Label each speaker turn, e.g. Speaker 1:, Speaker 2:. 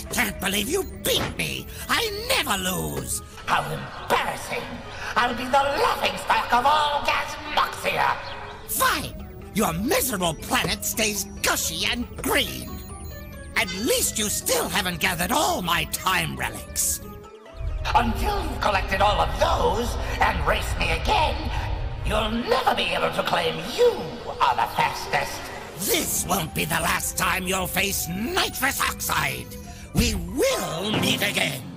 Speaker 1: can't believe you beat me. I never lose.
Speaker 2: How embarrassing. I'll be the laughingstock of all Gasmoxia.
Speaker 1: Fine. Your miserable planet stays gushy and green. At least you still haven't gathered all my time relics.
Speaker 2: Until you've collected all of those and race me again, you'll never be able to claim you are the fastest.
Speaker 1: This won't be the last time you'll face Nitros Oxide. We will meet again.